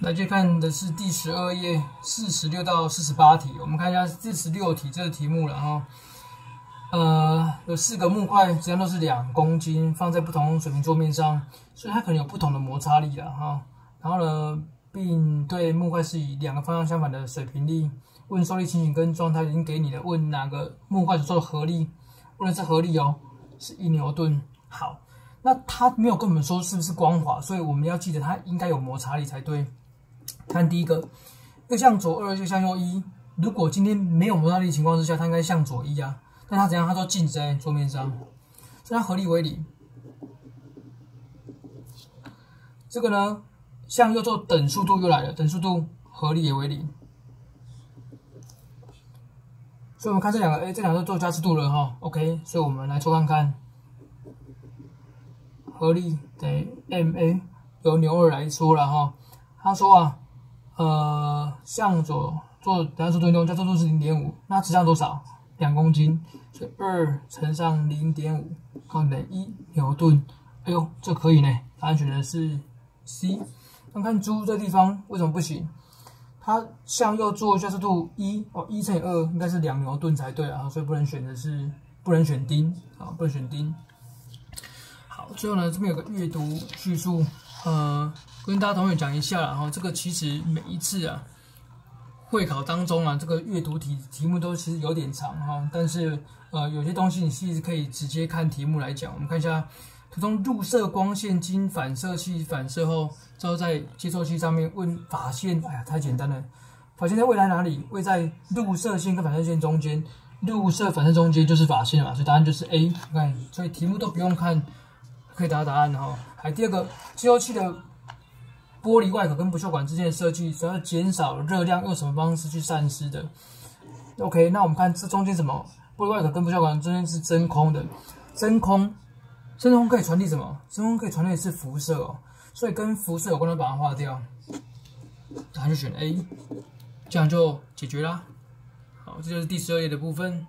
来接看的是第十二页四十六到四十八题，我们看一下四十六题这个题目了哈。呃，有四个木块，实际上都是两公斤，放在不同水平桌面上，所以它可能有不同的摩擦力了哈。然后呢，并对木块是以两个方向相反的水平力。问受力情形跟状态已经给你了，问哪个木块所受的合力？问的是合力哦，是一牛顿。好，那它没有跟我们说是不是光滑，所以我们要记得它应该有摩擦力才对。看第一个，一个向左二，一个向右一。如果今天没有摩擦力情况之下，它应该向左一啊。但它怎样？它都静止在桌面上，所以它合力为零。这个呢，向右做等速度又来了，等速度合力也为零。所以我们看这两个，哎，这两个做加速度了哈，OK。所以我们来做看看，合力等于 ma，由牛二来说了哈。他说啊，呃，向左做加速度运动，加速度是零点五，那质量多少？两公斤。所以二乘上零点五，等于一牛顿。哎呦，这可以呢。答案选的是 C。那看猪这地方为什么不行？它向右做加速度一哦，一乘以二应该是两牛顿才对啊，所以不能选的是不能选丁啊，不能选丁。好，最后呢，这边有个阅读叙述，呃，跟大家同学讲一下，然后这个其实每一次啊。会考当中啊，这个阅读题题目都其实有点长哈，但是呃有些东西你其实可以直接看题目来讲。我们看一下，图中入射光线经反射器反射后，照在接收器上面，问法线，哎呀太简单了，法线在未来哪里？位在入射线跟反射线中间，入射反射中间就是法线嘛，所以答案就是 A。你看，所以题目都不用看，可以答答案哈。还第二个接收器的。玻璃外壳跟不锈管之间的设计，主要减少热量，用什么方式去散失的？OK，那我们看这中间什么？玻璃外壳跟不锈管中间是真空的，真空，真空可以传递什么？真空可以传递的是辐射哦，所以跟辐射有关的把它划掉，答案就选 A，这样就解决啦。好，这就是第十二页的部分。